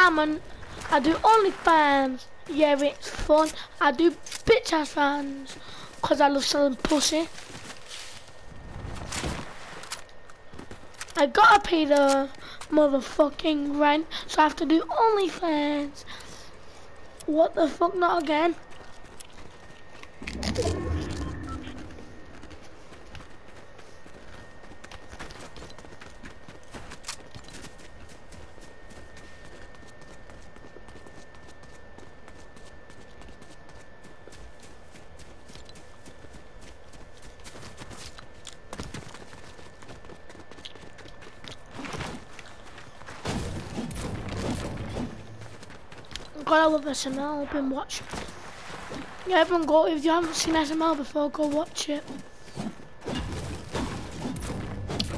I'm an, I do OnlyFans. Yeah, it's fun. I do bitch ass fans. Cause I love selling pussy. I gotta pay the motherfucking rent, so I have to do OnlyFans. What the fuck, not again? God, I love SML. I've been watching. Yeah, everyone go. If you haven't seen SML before, go watch it.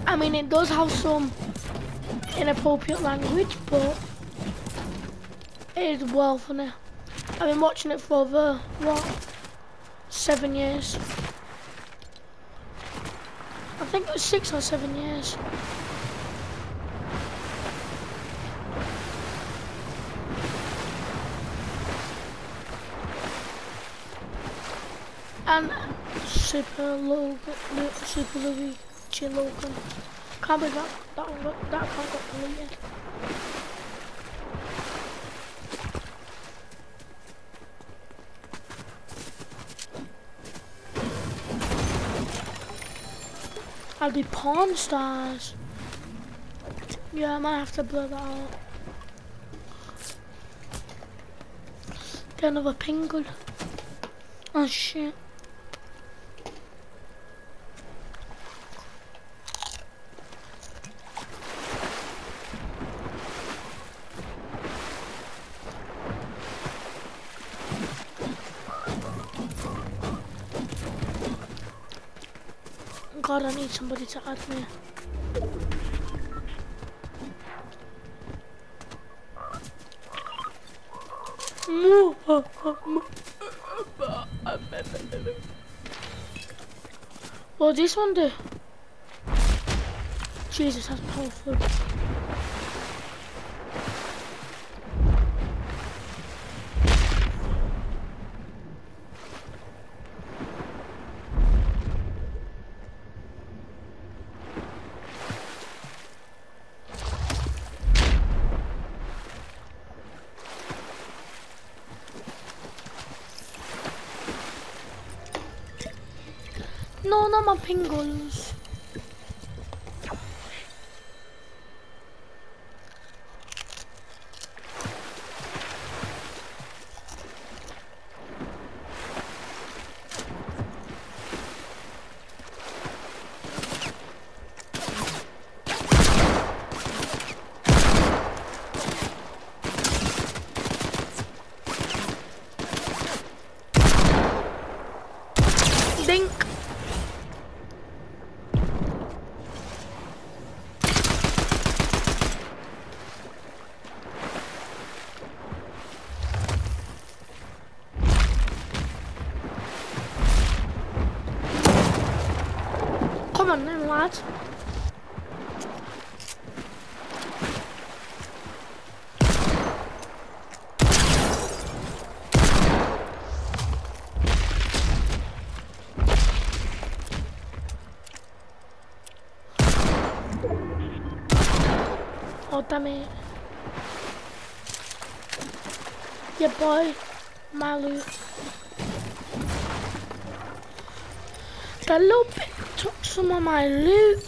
I mean, it does have some inappropriate language, but it is well funny. I've been watching it for over, what, seven years. I think it was six or seven years. And Super Logan, Super Luigi Logan. Can't believe that that one got, that can't got deleted. I'll be Pawn Stars. Yeah, I might have to blur that out. Get another penguin. Oh shit. God, I need somebody to add me. Well, this one do? Jesus, that's powerful. Not my pingles. On then, lad. Oh, damn it. Yeah, boy. My loot. Some of my loot.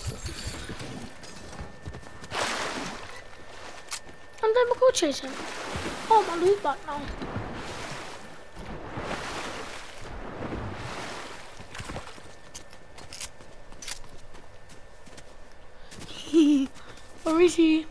And then we go chasing. Oh, my loot back now. Where is he?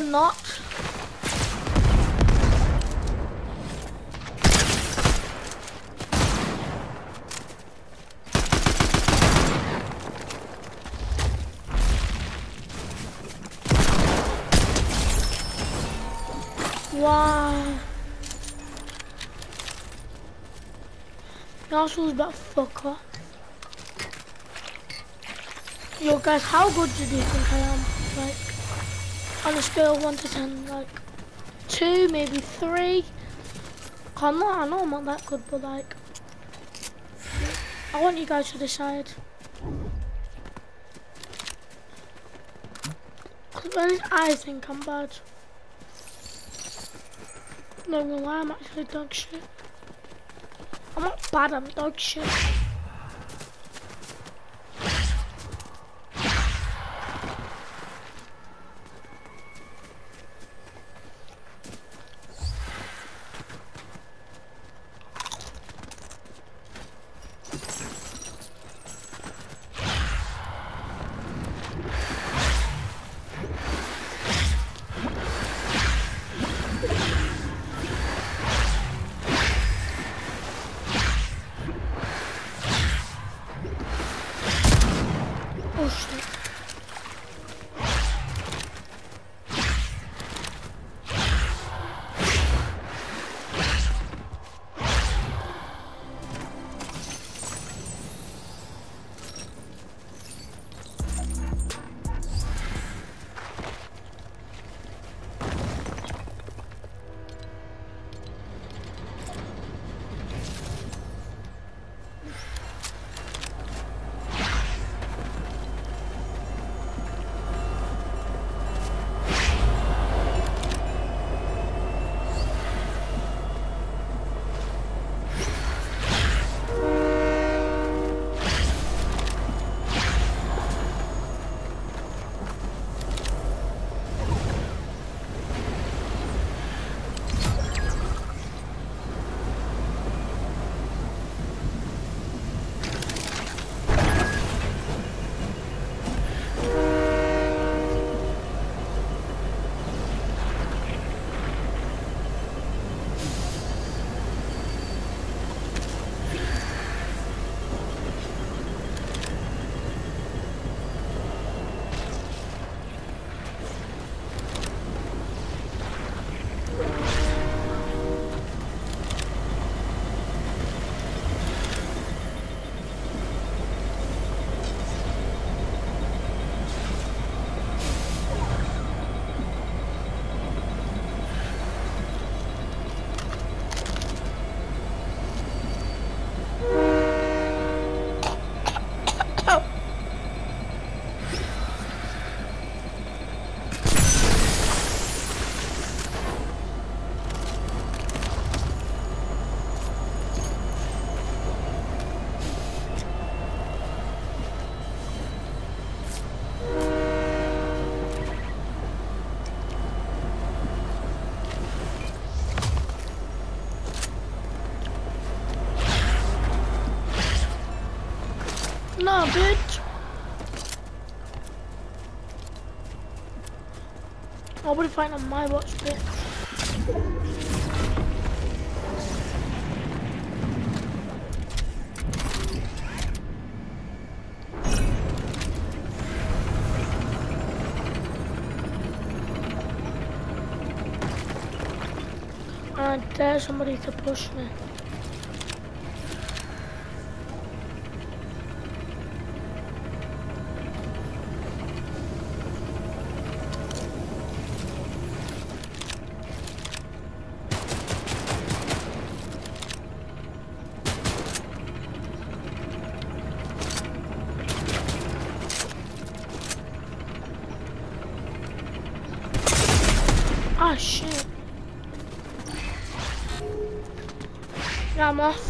Or not. Wow. Arsenal's about fucker. Yo guys, how good do you think I am? Like, on a scale of 1 to 10, like, 2, maybe 3. I'm not, I know I'm not that good, but like, I want you guys to decide. Cause at least I think I'm bad. No, no, I'm actually dog shit. I'm not bad, I'm dog shit. Bitch. Would find on my watch, bitch. I dare somebody to push me. Ah,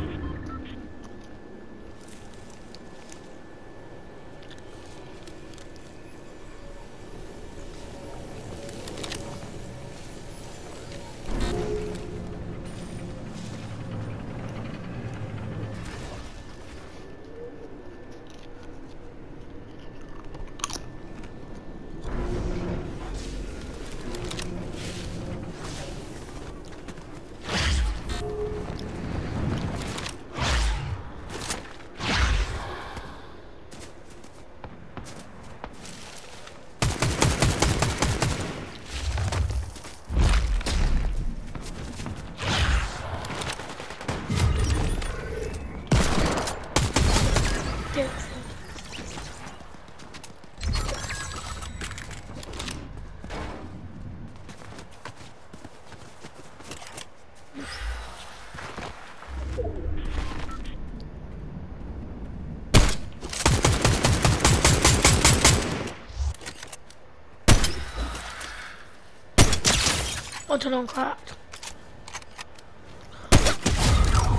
Button on cracked.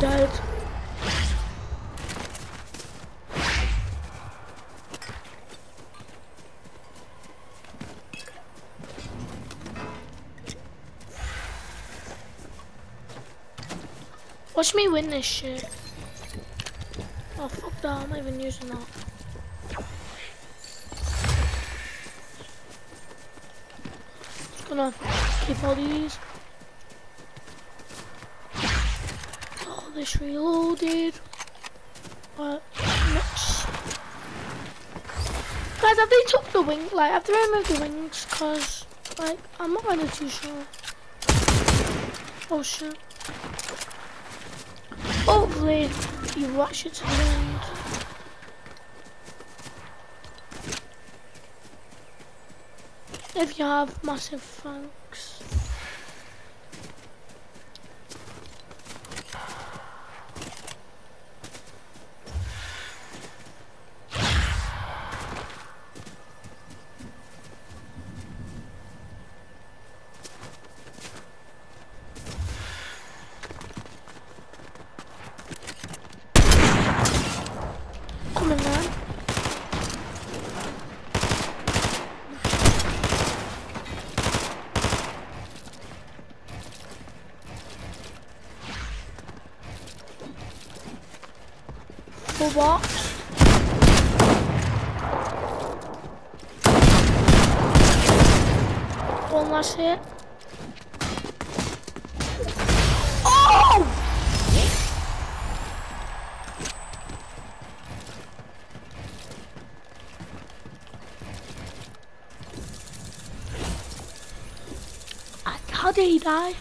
Dead. Watch me win this shit. Oh fuck that, I'm not even using that. Just gonna keep all these. Oh, this reloaded. But next. Guys, have they took the wing? Like, have they removed the wings? Cause, like, I'm not really too sure. Oh shit. Hopefully you watch it to the end. If you have, massive thanks. Full box. One last hit. Oh! How did he die?